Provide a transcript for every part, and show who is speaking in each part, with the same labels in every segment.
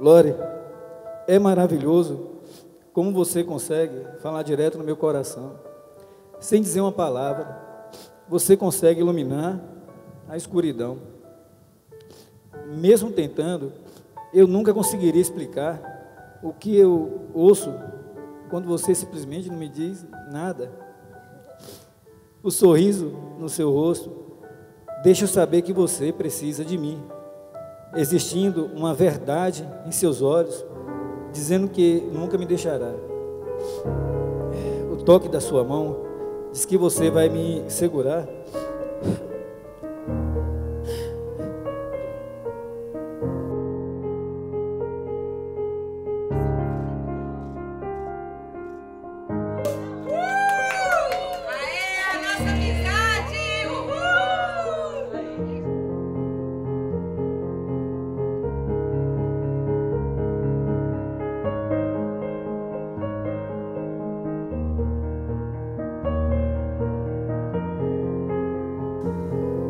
Speaker 1: Lore, é maravilhoso como você consegue falar direto no meu coração, sem dizer uma palavra. Você consegue iluminar a escuridão. Mesmo tentando, eu nunca conseguiria explicar o que eu ouço quando você simplesmente não me diz nada. O sorriso no seu rosto deixa eu saber que você precisa de mim, existindo uma verdade em seus olhos, dizendo que nunca me deixará. O toque da sua mão diz que você vai me segurar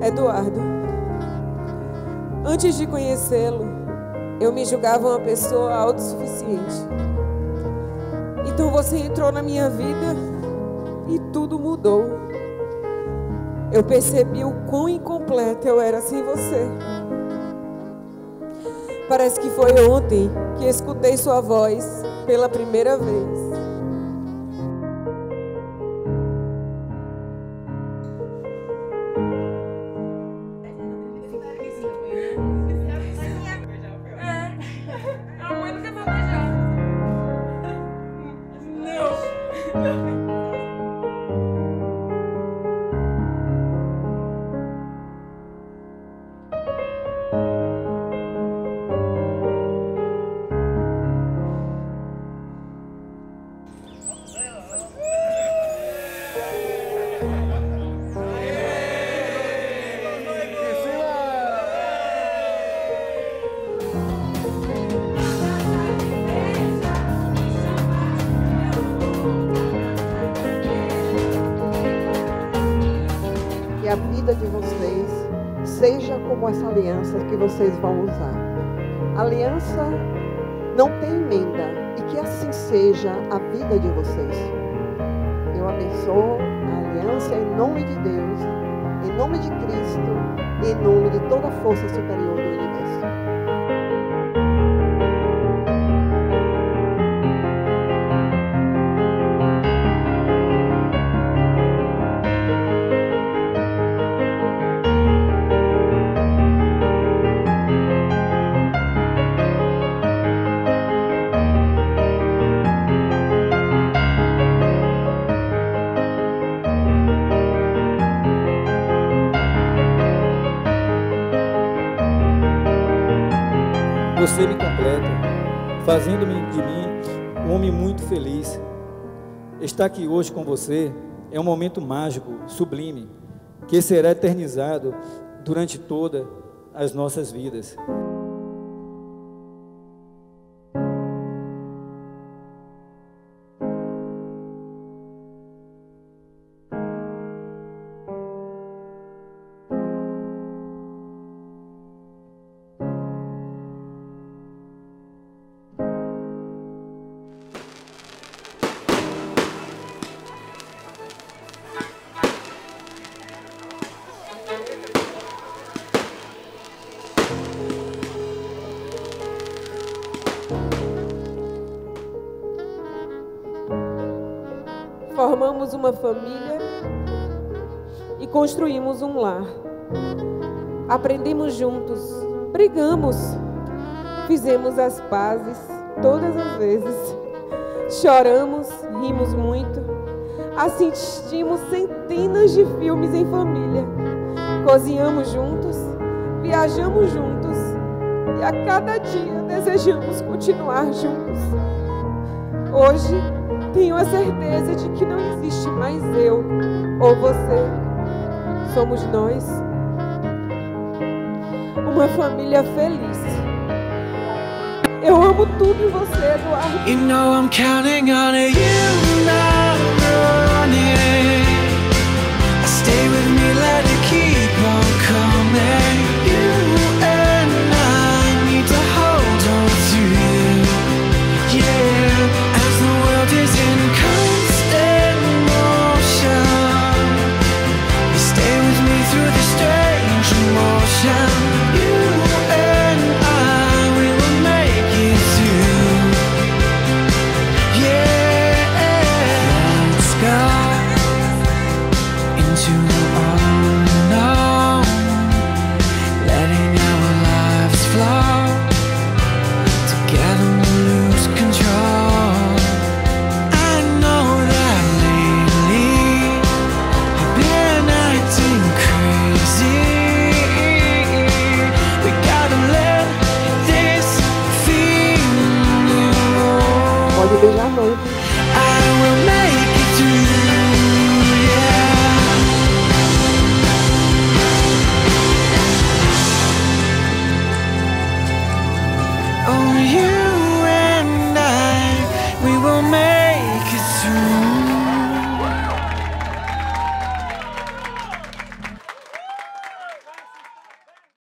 Speaker 2: Eduardo, antes de conhecê-lo, eu me julgava uma pessoa autossuficiente. Então você entrou na minha vida e tudo mudou. Eu percebi o quão incompleta eu era sem você. Parece que foi ontem que escutei sua voz pela primeira vez.
Speaker 3: Como essa aliança que vocês vão usar. aliança não tem emenda e que assim seja a vida de vocês. Eu abençoo a aliança em nome de Deus, em nome de Cristo, em nome de toda a força superior do universo.
Speaker 1: Você me completa, fazendo-me de mim um homem muito feliz. Estar aqui hoje com você é um momento mágico, sublime, que será eternizado durante todas as nossas vidas.
Speaker 2: Formamos uma família e construímos um lar. Aprendemos juntos, brigamos, fizemos as pazes todas as vezes, choramos, rimos muito, assistimos centenas de filmes em família, cozinhamos juntos, viajamos juntos e a cada dia desejamos continuar juntos. Hoje, tenho a certeza de que não existe mais eu ou você. Somos nós. Uma família feliz. Eu amo tudo em você, Eduardo.
Speaker 4: You know I'm counting on you now